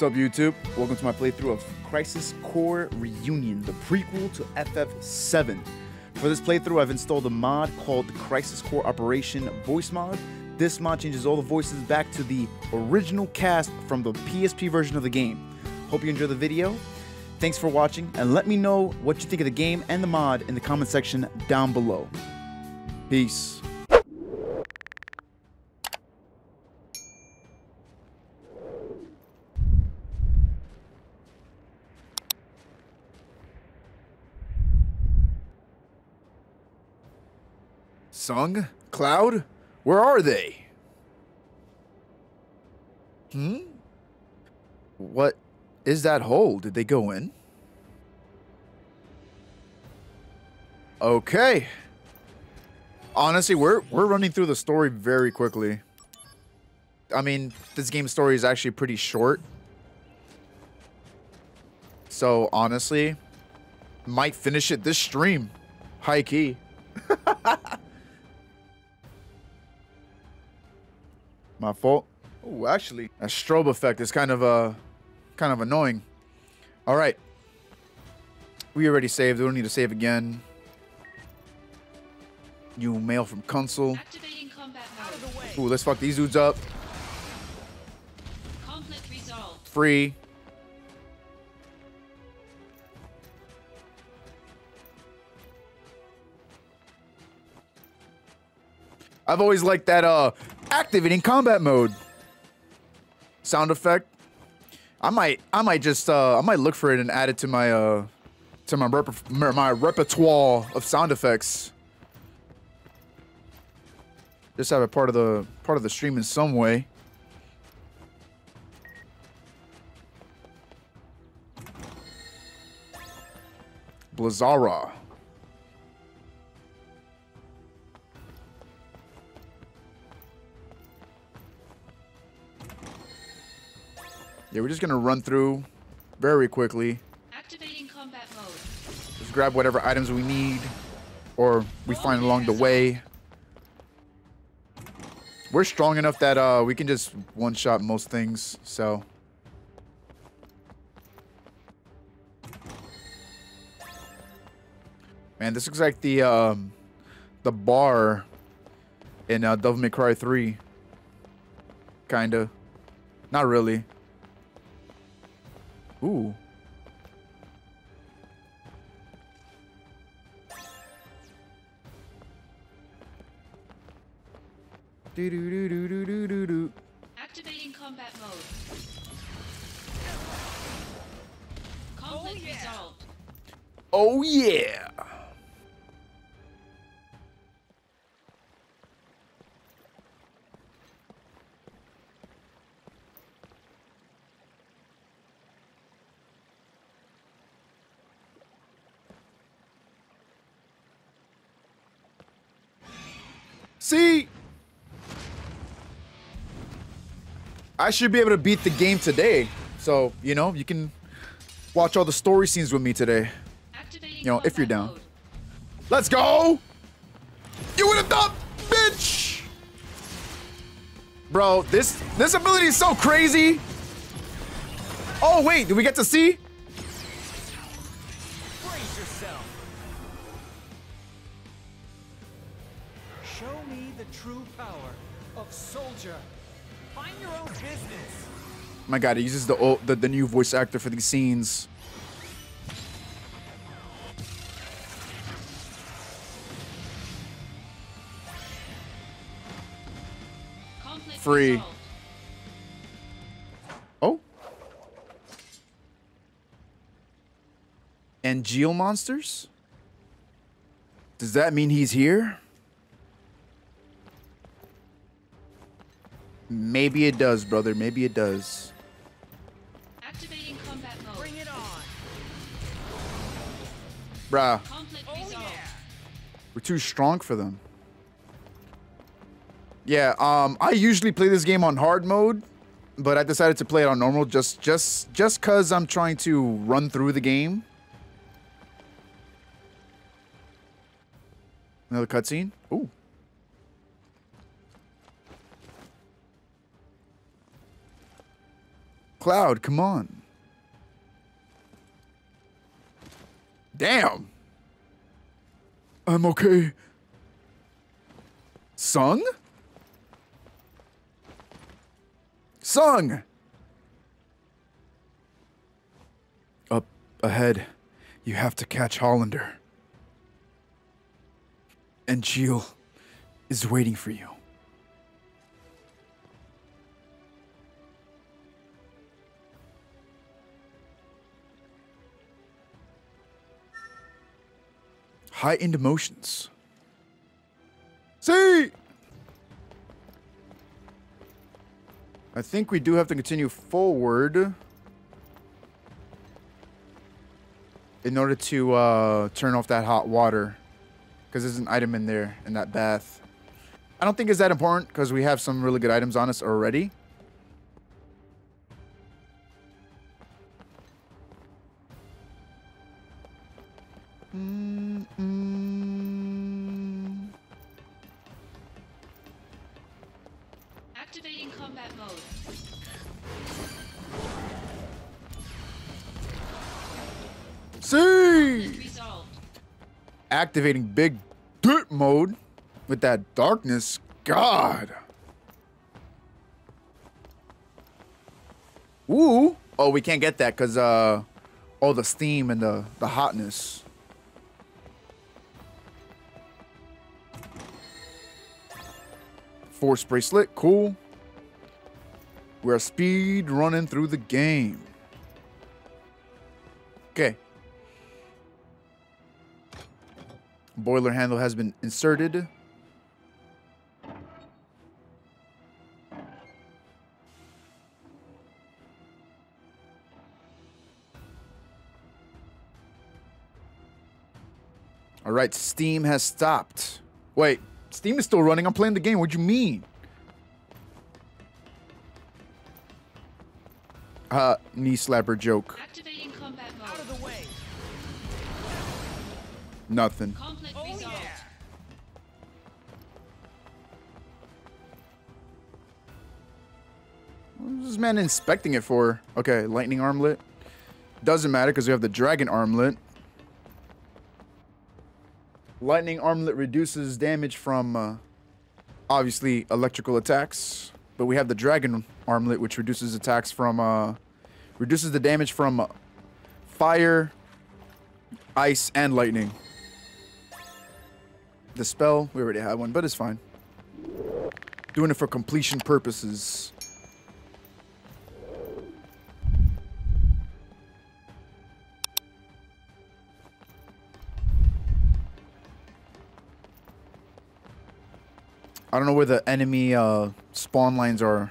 What's up, YouTube? Welcome to my playthrough of Crisis Core Reunion, the prequel to FF7. For this playthrough, I've installed a mod called the Crisis Core Operation Voice Mod. This mod changes all the voices back to the original cast from the PSP version of the game. Hope you enjoy the video. Thanks for watching, and let me know what you think of the game and the mod in the comment section down below. Peace. Tseng? Cloud? Where are they? Hmm? What is that hole? Did they go in? Okay. Honestly, we're we're running through the story very quickly. I mean, this game's story is actually pretty short. So, honestly, might finish it this stream. High key. My fault. Oh, actually, a strobe effect is kind of uh, kind of annoying. All right. We already saved. We don't need to save again. New mail from Consul. Activating combat mode. Ooh, let's fuck these dudes up. Conflict resolved. Free. I've always liked that uh activating combat mode sound effect. I might I might just uh I might look for it and add it to my uh to my rep my repertoire of sound effects. Just have it part of the part of the stream in some way. Blizzara. Yeah, we're just gonna run through very quickly. Activating combat mode. Just grab whatever items we need or we find along the way. We're strong enough that uh, we can just one-shot most things, so... Man, this looks like the um, the bar in uh, Devil May Cry 3. Kinda. Not really. Ooh. Do do do do do do do do. Activating combat mode. Conflict oh, resolved. Oh yeah. See? I should be able to beat the game today. So, you know, you can watch all the story scenes with me today. Activating You know, if you're down. mode. Let's go! You would have thought, bitch! Bro, this this ability is so crazy. Oh wait, do we get to see? Show me the true power of soldier. Find your own business. My God, he uses the old, the, the new voice actor for these scenes. Free. Oh. And Geo monsters? Does that mean he's here? Maybe it does, brother. Maybe it does. Activating combat mode. Bring it on. Bruh, Oh yeah. we're too strong for them. Yeah, um, I usually play this game on hard mode, but I decided to play it on normal just just just cause I'm trying to run through the game. Another cutscene? Ooh. Cloud, come on. Damn. I'm okay. Tseng? Tseng! Up ahead, you have to catch Hollander. And Jill is waiting for you. Heightened emotions. See! I think we do have to continue forward in order to uh, turn off that hot water because there's an item in there in that bath. I don't think it's that important because we have some really good items on us already. Activating big dirt mode with that darkness. God. Ooh. Oh, we can't get that because uh, all the steam and the, the hotness. Force bracelet. Cool. We're speed running through the game. Okay. Boiler handle has been inserted. All right, Steam has stopped. Wait, Steam is still running. I'm playing the game. What do you mean? Uh, knee slapper joke. Activating Nothing. Yeah. What's this man inspecting it for? Okay, lightning armlet. Doesn't matter because we have the dragon armlet. Lightning armlet reduces damage from, uh, obviously, electrical attacks. But we have the dragon armlet, which reduces attacks from, uh, reduces the damage from fire, ice, and lightning. The spell, we already had one, but it's fine. Doing it for completion purposes. I don't know where the enemy uh, spawn lines are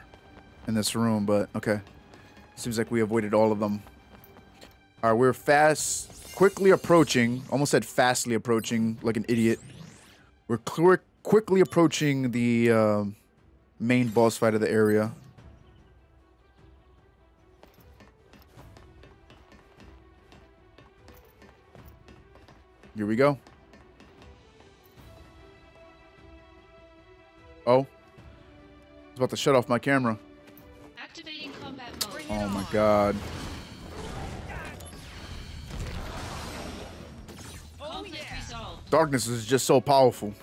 in this room, but okay. Seems like we avoided all of them. All right, we're fast, quickly approaching. Almost said fastly approaching, like an idiot. We're quick, quickly approaching the uh, main boss fight of the area. Here we go. Oh. I was about to shut off my camera. Activating combat mode. Oh my god. Darkness is just so powerful.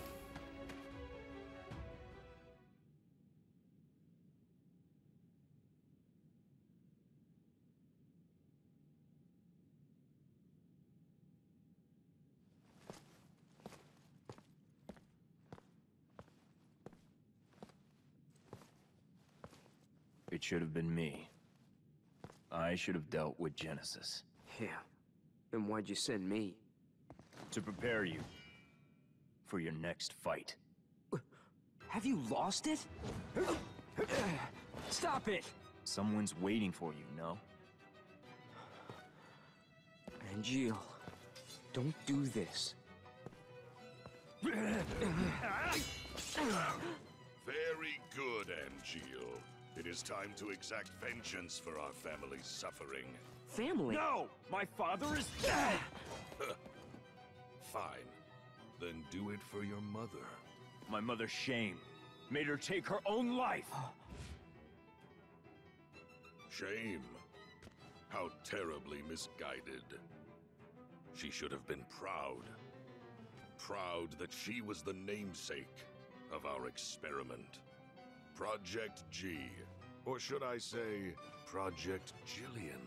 It should have been me. I should have dealt with Genesis. Yeah. Then why'd you send me? To prepare you for your next fight. Have you lost it? Stop it! Someone's waiting for you, no? Angeal, don't do this. Very good, Angeal. It is time to exact vengeance for our family's suffering. Family? No! My father is dead! Fine. Then do it for your mother. My mother's shame made her take her own life. Shame. How terribly misguided. She should have been proud. Proud that she was the namesake of our experiment. Project G. Or should I say, Project Jillian?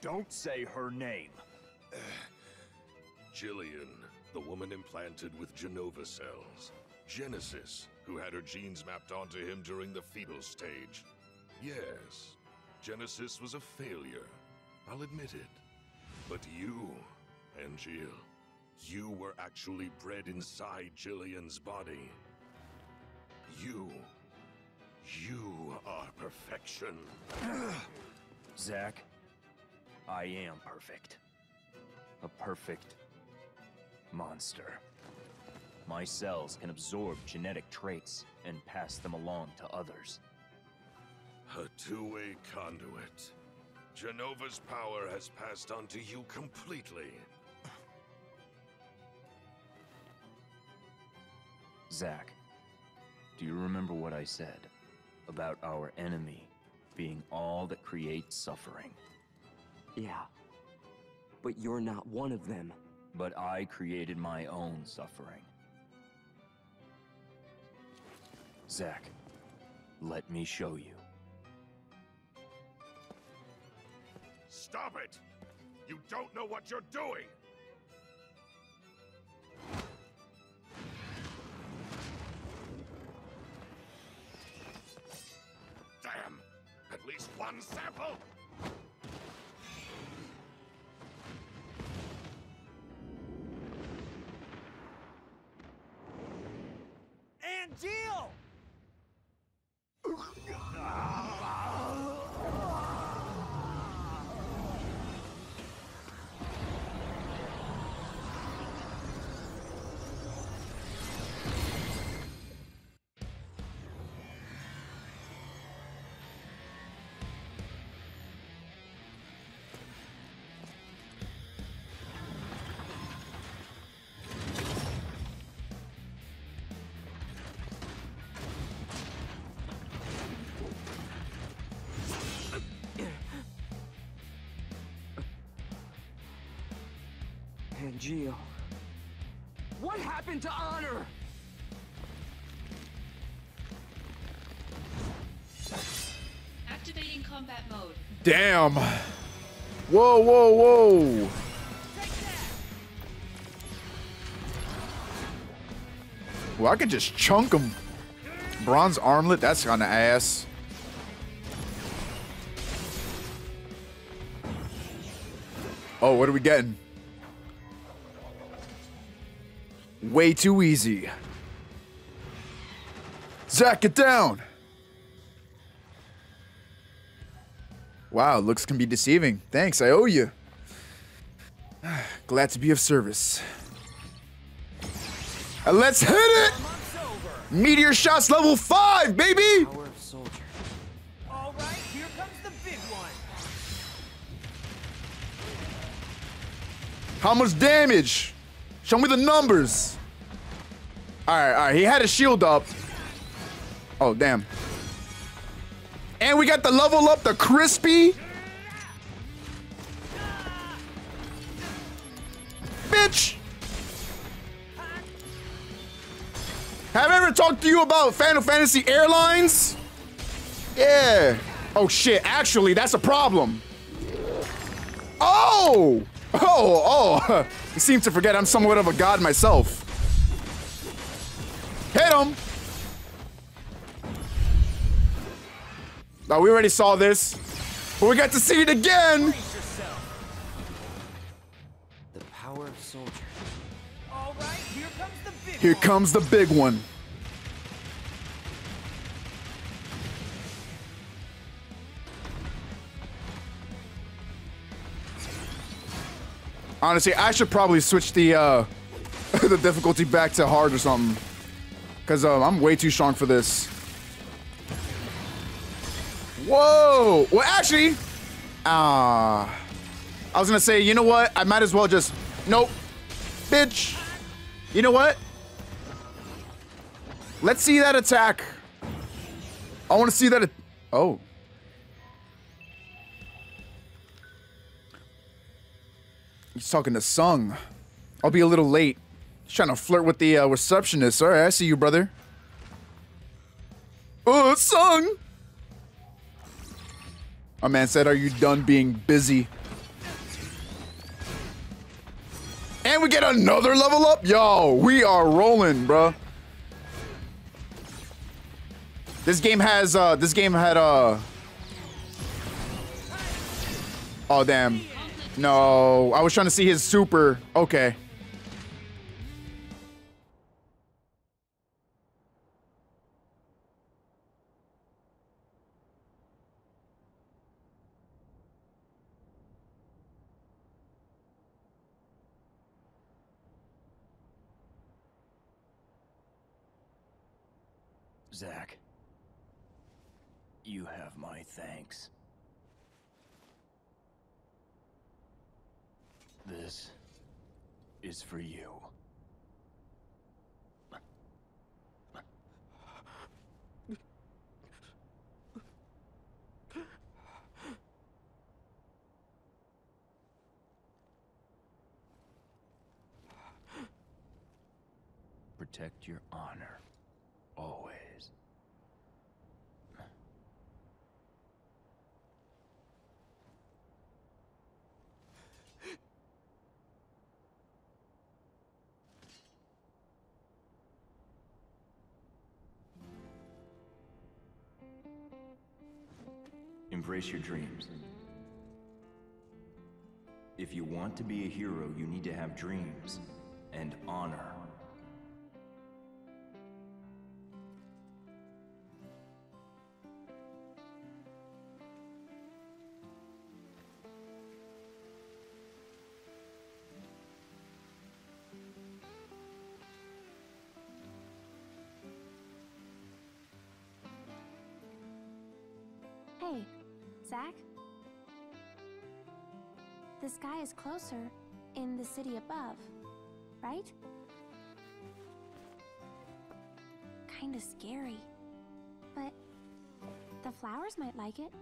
Don't say her name. Jillian, the woman implanted with Jenova cells. Genesis, who had her genes mapped onto him during the fetal stage. Yes, Genesis was a failure. I'll admit it. But you, Angeal, you were actually bred inside Jillian's body. You. You are perfection. Zack, I am perfect. A perfect monster. My cells can absorb genetic traits and pass them along to others. A two-way conduit. Jenova's power has passed on to you completely. Zack, do you remember what I said about our enemy being all that creates suffering? Yeah. But you're not one of them. But I created my own suffering. Zack, let me show you. Stop it! You don't know what you're doing! Damn! At least one sample! Angeal. What happened to honor? Activating combat mode. Damn. Whoa, whoa, whoa. Well, I could just chunk him. Bronze armlet, that's kind of ass. Oh, what are we getting? Way too easy. Zack, get down. Wow, looks can be deceiving. Thanks, I owe you. Glad to be of service. And let's hit it! Meteor shots level 5, baby! Power of soldier. All right, here comes the big one. How much damage? Show me the numbers. Alright, alright, he had his shield up. Oh, damn. And we got the level up, the crispy. Bitch! Have I ever talked to you about Final Fantasy Airlines? Yeah. Oh shit, actually, that's a problem. Oh! Oh, oh. You seem to forget I'm somewhat of a god myself. Hit him! Now, we already saw this, but we got to see it again! The power of soldier. All right, here comes the big Here one. comes the big one. Honestly, I should probably switch the uh, the difficulty back to hard or something, because um, I'm way too strong for this. Whoa! Well, actually, ah, uh, I was gonna say, you know what? I might as well just, nope, bitch. You know what? Let's see that attack. I want to see that. Oh. He's talking to Tseng. I'll be a little late. Trying to flirt with the uh, receptionist. All right, I see you, brother. Oh, Tseng! My man said, Are you done being busy? And we get another level up? Yo, we are rolling, bro. This game has, uh, this game had, uh, oh, damn. No, I was trying to see his super. Okay. Zack. You have my thanks. This is for you. Protect your honor. Embrace your dreams. If you want to be a hero, you need to have dreams and honor. Zack? The sky is closer in the city above, right? Kinda scary. But the flowers might like it.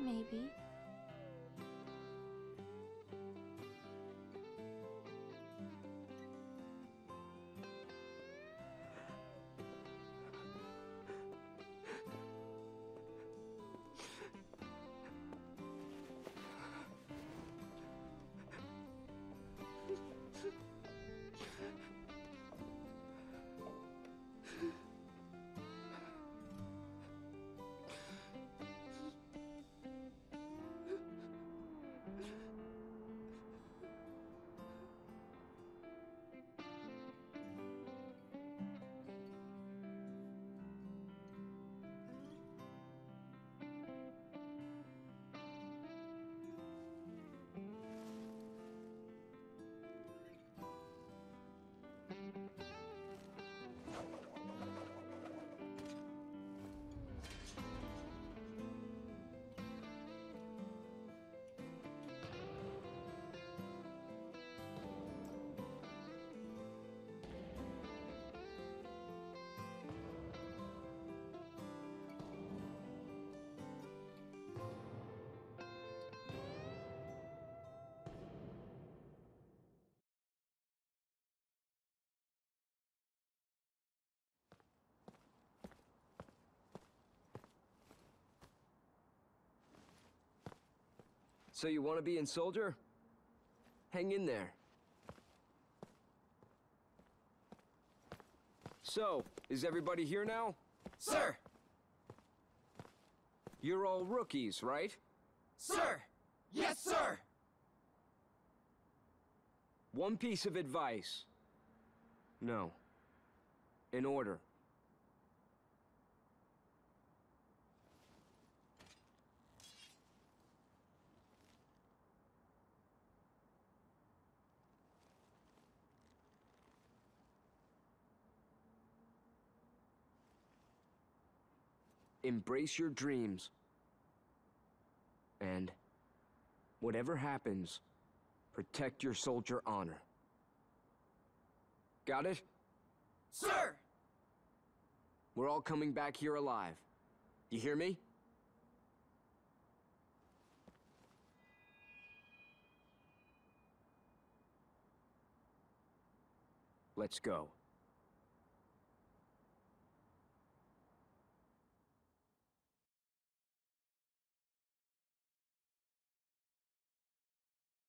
Maybe. So you want to be in soldier? Hang in there. So, is everybody here now? Sir! You're all rookies, right? Sir! Yes, sir! One piece of advice. No. In order. Embrace your dreams. And whatever happens, protect your soldier honor. Got it? Sir! We're all coming back here alive. You hear me? Let's go.